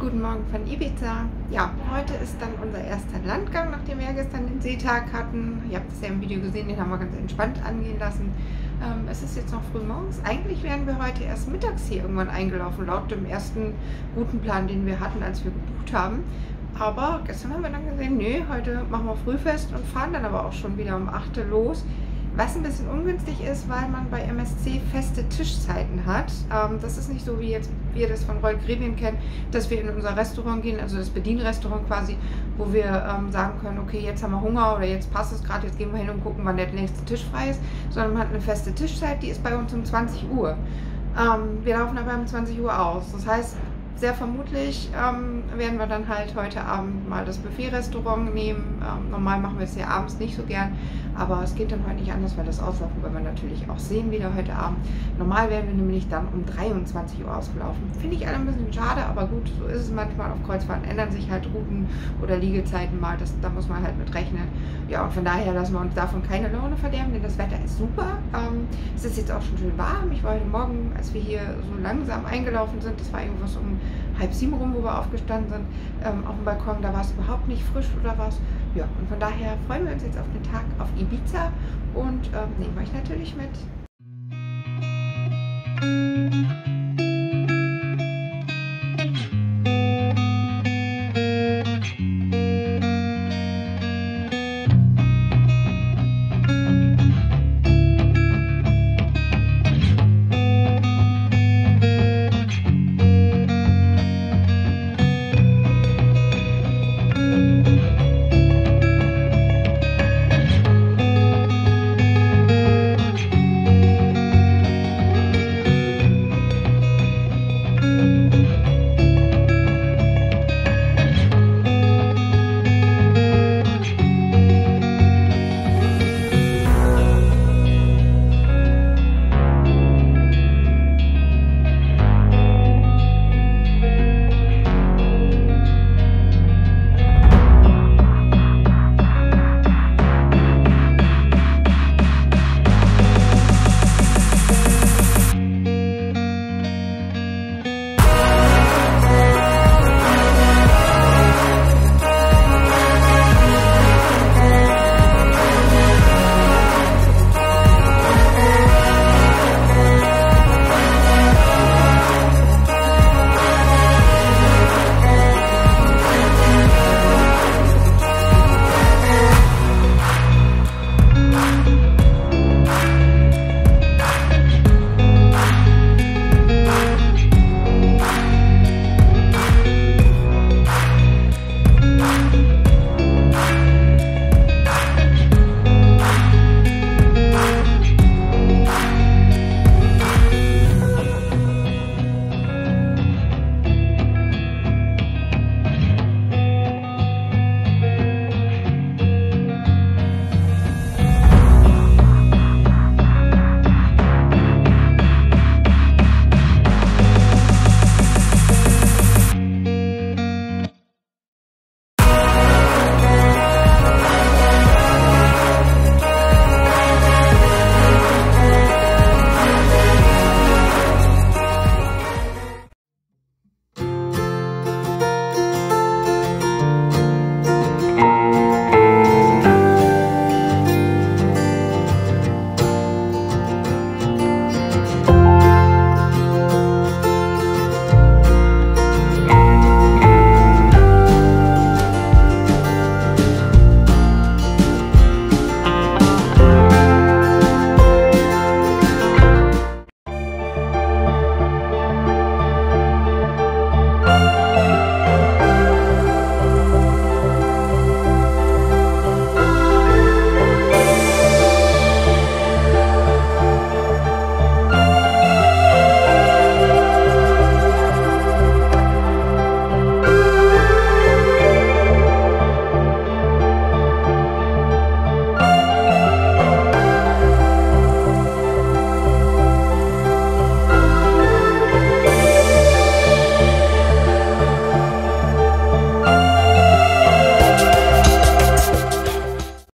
Guten Morgen von Ibiza. Ja, heute ist dann unser erster Landgang, nachdem wir ja gestern den Seetag hatten. Ihr habt es ja im Video gesehen, den haben wir ganz entspannt angehen lassen. Ähm, es ist jetzt noch früh morgens. Eigentlich wären wir heute erst mittags hier irgendwann eingelaufen, laut dem ersten Routenplan, den wir hatten, als wir gebucht haben. Aber gestern haben wir dann gesehen, nee, heute machen wir Frühfest und fahren dann aber auch schon wieder um 8 Uhr los. Was ein bisschen ungünstig ist, weil man bei MSC feste Tischzeiten hat. Ähm, das ist nicht so, wie jetzt wir das von Royal Caribbean kennen, dass wir in unser Restaurant gehen, also das Bedienrestaurant quasi, wo wir ähm, sagen können, okay, jetzt haben wir Hunger oder jetzt passt es gerade, jetzt gehen wir hin und gucken, wann der nächste Tisch frei ist, sondern man hat eine feste Tischzeit, die ist bei uns um 20 Uhr. Ähm, wir laufen aber um 20 Uhr aus. Das heißt, sehr vermutlich ähm, werden wir dann halt heute Abend mal das Buffet-Restaurant nehmen. Ähm, normal machen wir es ja abends nicht so gern, aber es geht dann heute nicht anders, weil das Auslaufen wollen wir natürlich auch sehen wieder heute Abend. Normal werden wir nämlich dann um 23 Uhr ausgelaufen. Finde ich alle ein bisschen schade, aber gut, so ist es manchmal. Auf Kreuzfahrten ändern sich halt Routen oder Liegezeiten mal. Das, da muss man halt mit rechnen. Ja, und von daher lassen wir uns davon keine Laune verderben, denn das Wetter ist super. Ähm, es ist jetzt auch schon schön warm. Ich war heute Morgen, als wir hier so langsam eingelaufen sind, das war irgendwas um halb sieben rum, wo wir aufgestanden sind, ähm, auf dem Balkon, da war es überhaupt nicht frisch oder was. Ja, und von daher freuen wir uns jetzt auf den Tag auf Ibiza und ähm, nehmen euch natürlich mit. Música